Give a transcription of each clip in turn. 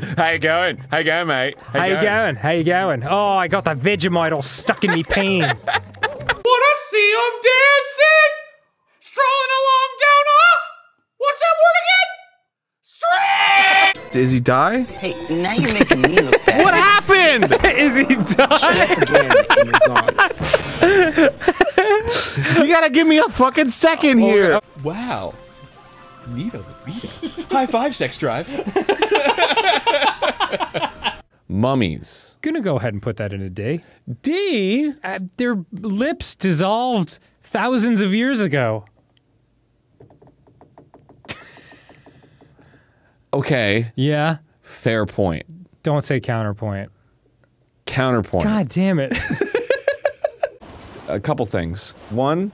How you going? How you going, mate? How you going? How you going? Oh, I got the Vegemite all stuck in me pain. Wanna see him dancing? Strolling along down a... What's that word again? Street! Does he die? Hey, now you're making me look bad. What happened? Is he done? Again, and you're. You gotta give me a fucking second here. wow. Neato the. High five, sex drive. Mummies. Gonna go ahead and put that in a D. D? Uh, their lips dissolved thousands of years ago. Okay, Yeah. fair point. Don't say counterpoint. Counterpoint. God damn it. A couple things. One,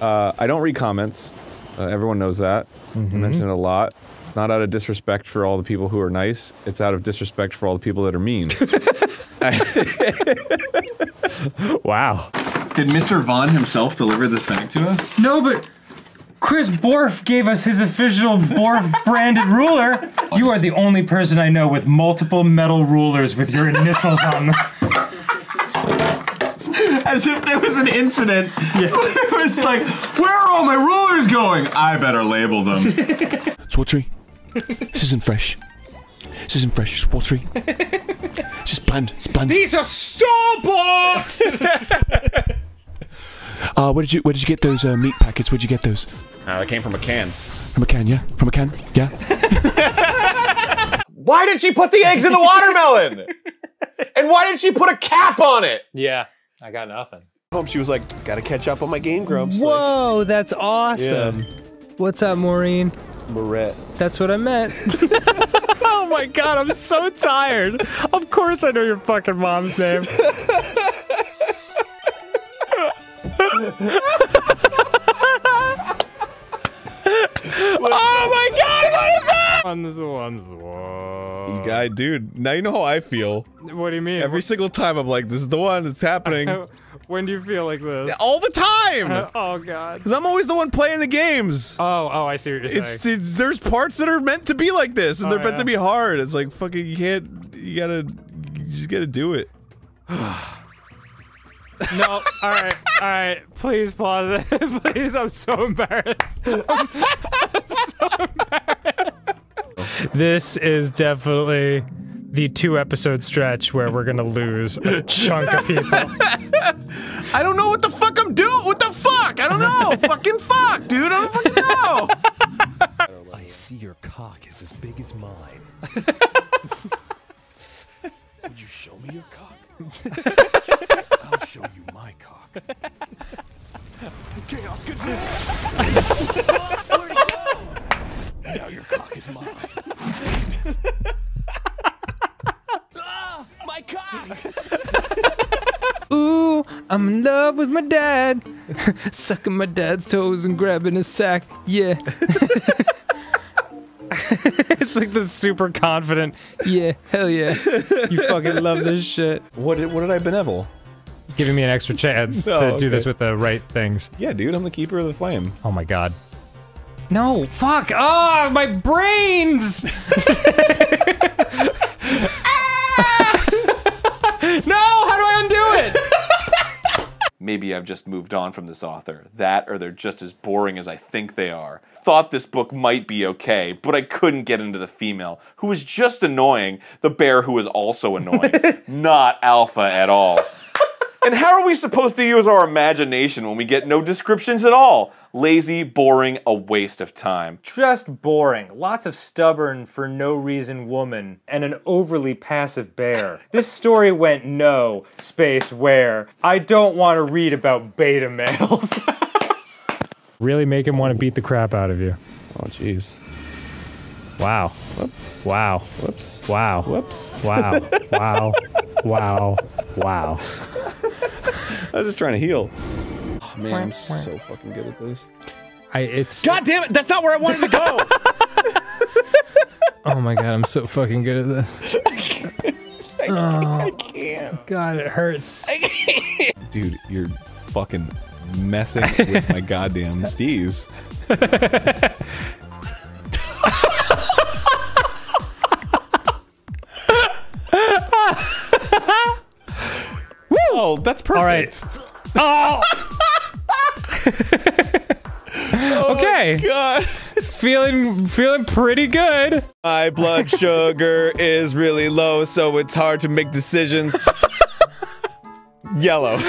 uh, I don't read comments. Uh, everyone knows that. I mention it a lot. It's not out of disrespect for all the people who are nice. It's out of disrespect for all the people that are mean. wow. Did Mr. Vaughn himself deliver this bag to us? No, but Chris Borf gave us his official Borf branded ruler. You are the only person I know with multiple metal rulers with your initials on them. As if there was an incident. Yeah. it was like, where are all my rulers going? I better label them. It's watery. This isn't fresh. This isn't fresh. It's watery. It's just bland. It's bland. These are store bought! Uh, where did you Where did you get those uh, meat packets? Where'd you get those? uh, that came from a can. From a can, yeah. From a can, yeah. Why did she put the eggs in the watermelon? and why did she put a cap on it? Yeah, I got nothing. Home, she was like, "Gotta catch up on my Game Grumps." Whoa, that's awesome. What's up, Maureen? Moret. That's what I meant. oh my god, I'm so tired. Of course I know your fucking mom's name. oh my god, what is that? One's one's one. Guy, dude. Now you know how I feel. What do you mean? Every single time I'm like, this is the one. It's happening. when do you feel like this? All the time. Oh god. Because I'm always the one playing the games. Oh, oh, I see what you're saying. It's, it's there's parts that are meant to be like this, and Oh, they're meant to be hard. It's like fucking you can't. You gotta. You just gotta do it. No, all right, all right. Please pause it. Please, I'm so embarrassed. I'm, I'm so embarrassed. This is definitely the two episode stretch where we're gonna lose a chunk of people. I don't know what the fuck I'm doing. What the fuck? I don't know. fucking fuck, dude. I don't fucking know. I see your cock is as big as mine. Would you show me your cock? I'll show you my cock. Chaos goodness! With my dad. Sucking my dad's toes and grabbing his sack. Yeah. it's like the super confident. Yeah, hell yeah. You fucking love this shit. what did, what did I benevil? Giving me an extra chance Oh, to do this with the right things. Yeah, dude. I'm the keeper of the flame. Oh my god. No, fuck! Ah, my brains! no, how do I undo it? Maybe I've just moved on from this author. That, or they're just as boring as I think they are. Thought this book might be okay, but I couldn't get into the female, who was just annoying, the bear who was also annoying. Not alpha at all. And how are we supposed to use our imagination when we get no descriptions at all? Lazy, boring, a waste of time. Just boring. Lots of stubborn, for no reason woman, and an overly passive bear. This story went no, space where. I don't want to read about beta males. Really make him want to beat the crap out of you. Oh, jeez. Wow. Whoops. Wow. Whoops. Wow. Whoops. Wow. wow. Wow. Wow. I was just trying to heal man, I'm so fucking good at this. I it's God damn it, that's not where I wanted to go. oh my god, I'm so fucking good at this. I, oh, I can't. God, it hurts. Dude, you're fucking messing with my goddamn stees. oh, that's perfect. All right. Oh. okay. God. Feeling feeling pretty good. My blood sugar is really low, so it's hard to make decisions. Yellow.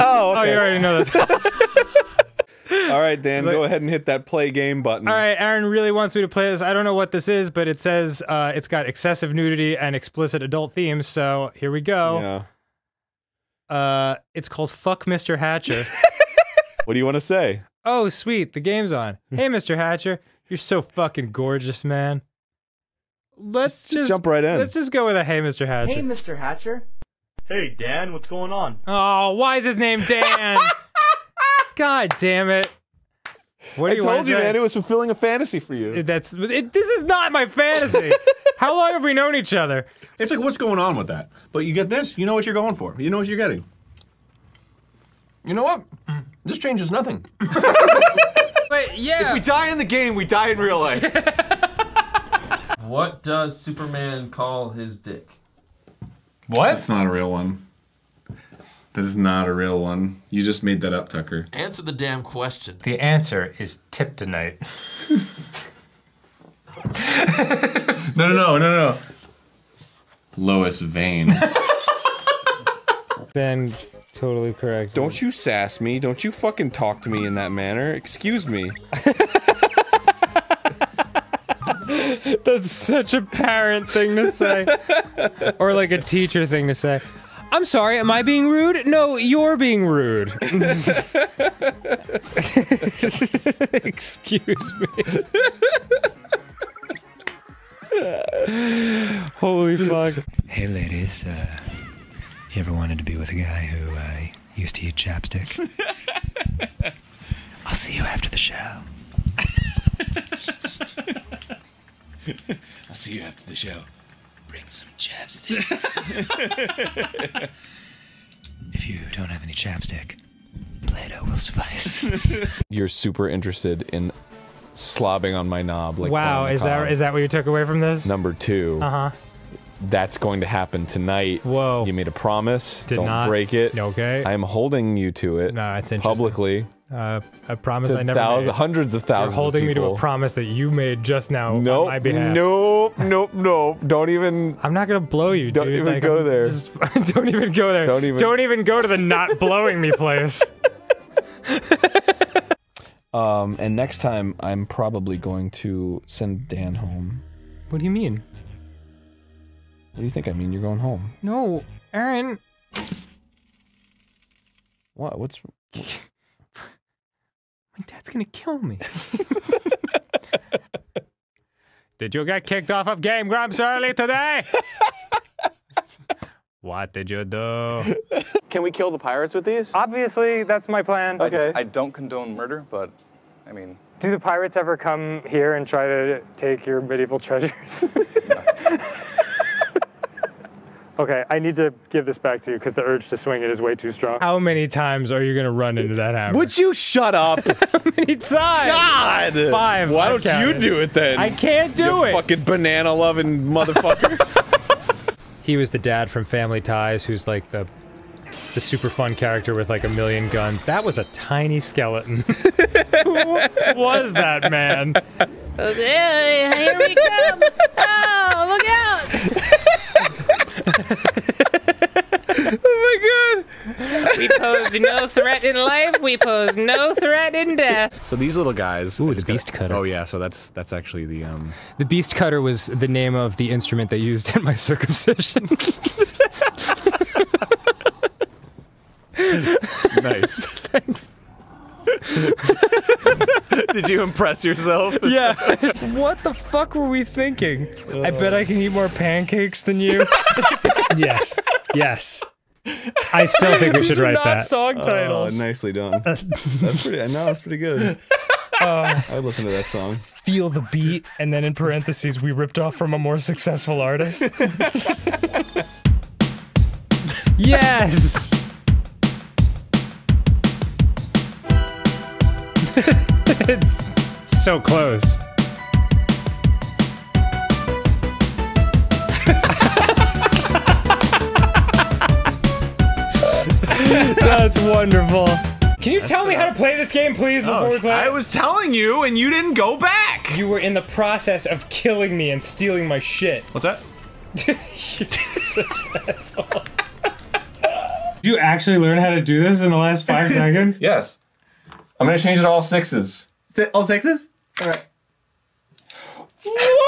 oh, Oh, you already know that. All right, Dan, go ahead and hit that play game button. All right, Aaron really wants me to play this. I don't know what this is, but it says uh, it's got excessive nudity and explicit adult themes. So here we go. Yeah. Uh, it's called "Fuck Mr. Hatcher." What do you want to say? oh, sweet, the game's on. Hey, Mr. Hatcher, you're so fucking gorgeous, man. Let's Just just, jump right in. Let's just go with a "Hey, Mr. Hatcher." Hey, Mr. Hatcher. Hey, Dan, what's going on? oh, why is his name Dan? God damn it! What do I you told you, say? man, it was fulfilling a fantasy for you. That's it, this is not my fantasy. How long have we known each other? It's like, what's going on with that? But you get this, you know what you're going for. You know what you're getting. You know what? Mm. This changes nothing. Wait, yeah. If we die in the game, we die in real life. What does Superman call his dick? What? That's not a real one. That is not a real one. You just made that up, Tucker. Answer the damn question. The answer is Tiptonite. No, no, no, no, no. Lois Vane. Then totally correct. Don't you sass me. Don't you fucking talk to me in that manner. Excuse me. That's such a parent thing to say. or like a teacher thing to say. I'm sorry, am I being rude? No, you're being rude. Excuse me. Holy fuck. Hey, ladies. Uh, you ever wanted to be with a guy who uh, used to eat chapstick? I'll see you after the show. I'll see you after the show. Bring some chapstick. if you don't have any chapstick, Play-Doh will suffice. You're super interested in slobbing on my knob like wow, is that McCobb. is that what you took away from this? Number two. Uh huh. That's going to happen tonight. Whoa. You made a promise. Did Don't not. break it. Okay. I am holding you to it. No, that's interesting. Publicly. Uh, a promise I never thousands, made. hundreds of You're thousands holding of me to a promise that you made just now Nope. on my behalf. Nope. Nope. Nope. Don't even. I'm not gonna blow you, Don't dude. even Like, go I'm there. Just, don't even go there. Don't even- Don't even go to the not blowing me place. Um, and next time, I'm probably going to send Dan home. What do you mean? What do you think I mean? You're going home. No, Aaron. What? What's. My dad's gonna kill me. did you get kicked off of Game Grumps early today? what did you do? Can we kill the pirates with these? Obviously, that's my plan. I, I don't condone murder, but I mean, Do the pirates ever come here and try to take your medieval treasures? okay, I need to give this back to you because the urge to swing it is way too strong. How many times are you gonna run into that hammer? Would you shut up? How many times? God! Five. Why I've don't you do it then? I can't do you it. Fucking banana loving motherfucker. He was the dad from Family Ties, who's like the the super fun character with like a million guns. That was a tiny skeleton. Who was that man? Okay, Here we come! Oh, look out! My god! We pose no threat in life. We pose no threat in death. So these little guys. Ooh, the just gotta- beast cutter. Oh yeah, so that's that's actually the um. The beast cutter was the name of the instrument they used in my circumcision. nice. Thanks. Did you impress yourself? Yeah. what the fuck were we thinking? I bet I can eat more pancakes than you. yes. Yes. I still think we should write not that. song titles. Oh, nicely done. that's pretty. I know that's pretty good. Uh, I listen to that song. feel the beat, and then in parentheses, we ripped off from a more successful artist. yes! it's so close. That's wonderful. Can you tell me how to play this game, please, oh, before we play? I was telling you, and you didn't go back. You were in the process of killing me and stealing my shit. What's that? You're such an asshole. Did you actually learn how to do this in the last five seconds? Yes. I'm gonna change it to all sixes. All sixes? All right. What?